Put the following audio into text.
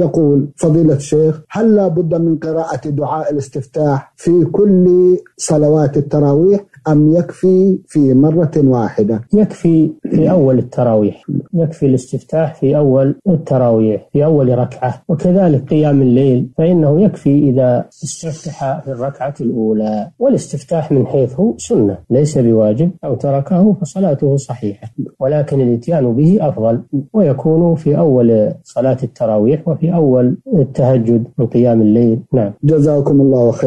يقول فضيلة الشيخ هل لا بد من قراءة دعاء الاستفتاح في كل صلوات التراويح؟ أم يكفي في مرة واحدة؟ يكفي في أول التراويح. يكفي الاستفتاح في أول التراويح في أول ركعة. وكذلك قيام الليل فإنه يكفي إذا استفتح في الركعة الأولى. والاستفتاح من حيث هو سنة ليس بواجب أو تركه فصلاته صحيحة. ولكن الإتيان به أفضل ويكون في أول صلاة التراويح وفي أول التهجد من قيام الليل. نعم. جزاكم الله خيرا.